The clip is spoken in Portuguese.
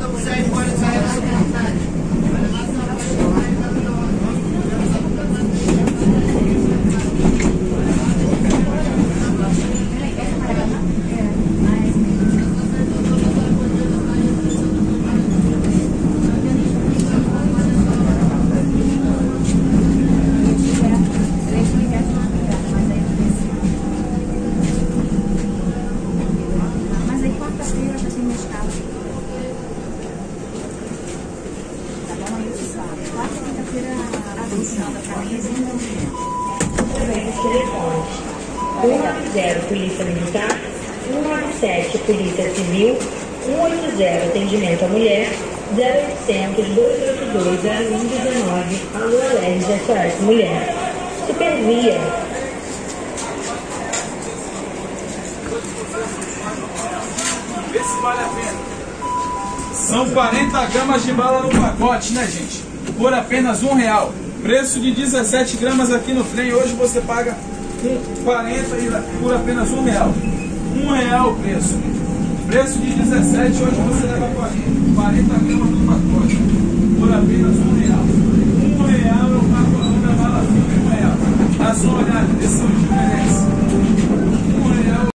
Mas a final da camisa e não Os telefones. 190 Polícia Militar, 197 Polícia Civil, 180 Atendimento à Mulher, 0800 282 0119 Alô Alerj SOS Mulher. Supervia. Vê se vale a pena. São 40 gramas de bala no pacote, né, gente? Por apenas um real. Preço de 17 gramas aqui no freio Hoje você paga com 40 por apenas um real. Um real o preço. Preço de 17, hoje você leva 40, 40 gramas no pacote. Por apenas um real. Um real eu pago a bala fina, um real. Dá sua olhada, esse é o